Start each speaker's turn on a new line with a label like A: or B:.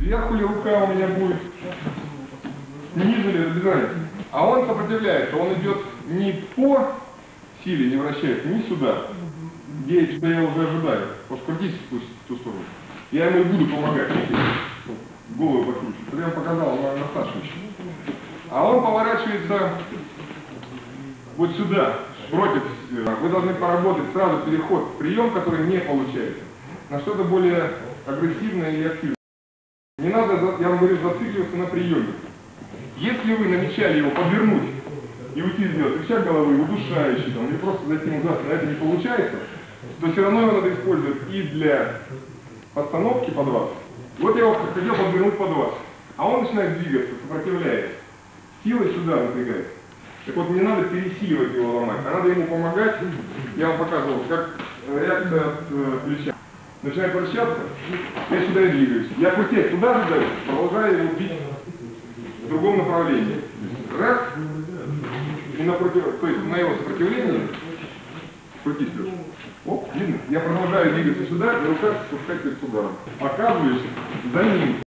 A: Сверху ли рука у меня будет, снизу ли, без разницы. А он сопротивляется, он идет не по силе, не вращается, не сюда, где что я уже ожидаю. Может, крутись в ту, сторону. Я ему и буду помогать. Вот, Голову покручу. Я вам показал на, на старшем еще. А он поворачивается вот сюда, против. Вы должны поработать сразу переход, прием, который не получается, на что-то более агрессивное и активное. Не надо, я вам говорю, зацикливаться на приеме. Если вы намечали его подвернуть и уйти сделать рычаг головы, удушающий, там, или просто зайти назад, а это не получается, то все равно его надо использовать и для постановки под вас. Вот я его хотел подвернуть под вас, а он начинает двигаться, сопротивляется. Силой сюда напрягается. Так вот, не надо пересиливать его ломать, а надо ему помогать. Я вам показывал, как э, реакция от э, плеча. Начинает вращаться, я сюда и двигаюсь. Я крутясь туда же даю, продолжаю его бить в другом направлении. Раз, и напротив, то есть на его сопротивление, крутись Леша. Оп, видно? Я продолжаю двигаться сюда, и рука спускается ударом. Оказываюсь за ним.